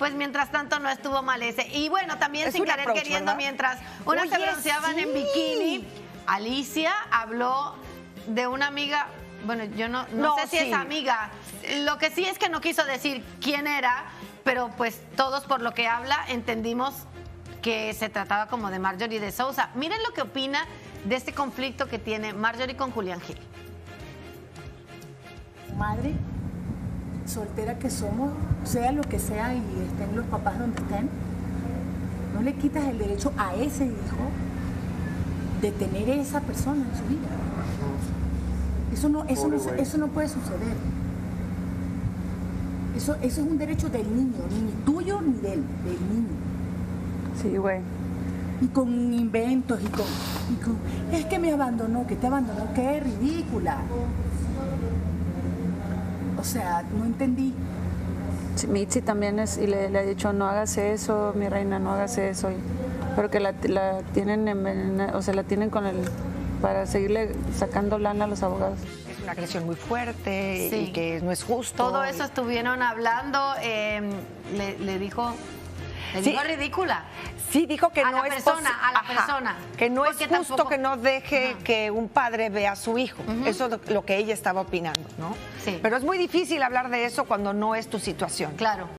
pues mientras tanto no estuvo mal ese. Y bueno, también Es sin querer approach, queriendo, ¿verdad? mientras unas se Oye, bronceaban en bikini, Alicia habló de una amiga, bueno, yo no, no, No, sé si sí. es amiga, lo que sí es que no quiso decir quién era, pero pues todos por lo que habla entendimos que se trataba como de Marjorie de Sousa. Miren lo que opina de este conflicto que tiene Marjorie con Julián Gil. madre soltera que somos, sea lo que sea y estén los papás donde estén, no le quitas el derecho a ese hijo de tener esa persona en su vida. Eso no, eso no, eso no puede suceder. Eso, eso es un derecho del niño, ni tuyo ni del, del niño. Sí, güey. Y con inventos y con, y con, es que me abandonó, que te abandonó, qué ridícula. O sea, no entendí. Sí, Mitzi también es, y le, le ha dicho, no hagas eso, mi reina, no hagas eso. y- pero que la, la tienen, envenena- o sea, la tienen con el, para seguirle sacando lana a los abogados. Es una agresión muy fuerte Sí. y que no es justo. Todo eso estuvieron hablando, eh, le, le dijo, Sí. dijo ridícula. Sí, dijo que A no la es persona, a la Ajá. persona. Que no Porque es justo tampoco- que no deje Ajá. que un padre vea a su hijo. Eso es lo- lo que ella estaba opinando, ¿no? Sí. Pero es muy difícil hablar de eso cuando no es tu situación. Claro.